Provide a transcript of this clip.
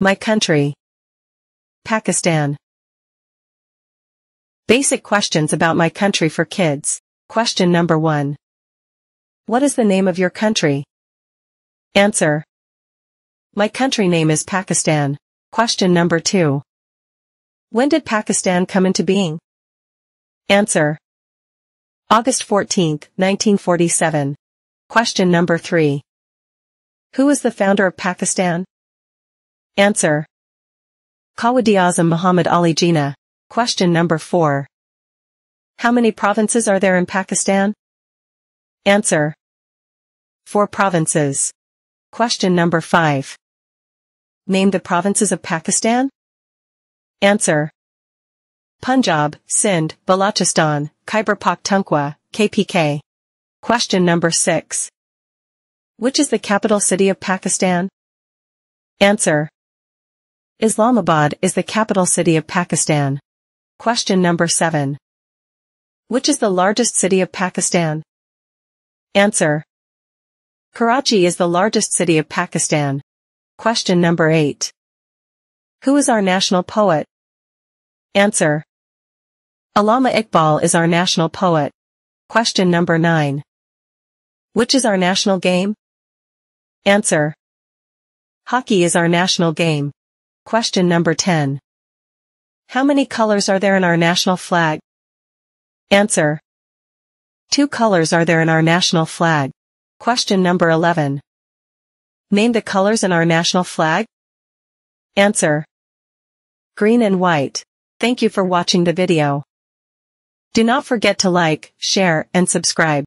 My country. Pakistan. Basic questions about my country for kids. Question number 1. What is the name of your country? Answer. My country name is Pakistan. Question number 2. When did Pakistan come into being? Answer. August 14, 1947. Question number 3. Who is the founder of Pakistan? Answer. Quaid-i-Azam Muhammad Ali Jinnah. Question number 4. How many provinces are there in Pakistan? Answer. Four provinces. Question number 5. Name the provinces of Pakistan? Answer. Punjab, Sindh, Balochistan, Khyber Pakhtunkhwa, KPK. Question number 6. Which is the capital city of Pakistan? Answer. Islamabad is the capital city of Pakistan. Question number 7. Which is the largest city of Pakistan? Answer. Karachi is the largest city of Pakistan. Question number 8. Who is our national poet? Answer. Allama Iqbal is our national poet. Question number 9. Which is our national game? Answer. Hockey is our national game. Question number 10. How many colors are there in our national flag? Answer. Two colors are there in our national flag. Question number 11. Name the colors in our national flag? Answer. Green and white. Thank you for watching the video. Do not forget to like, share, and subscribe.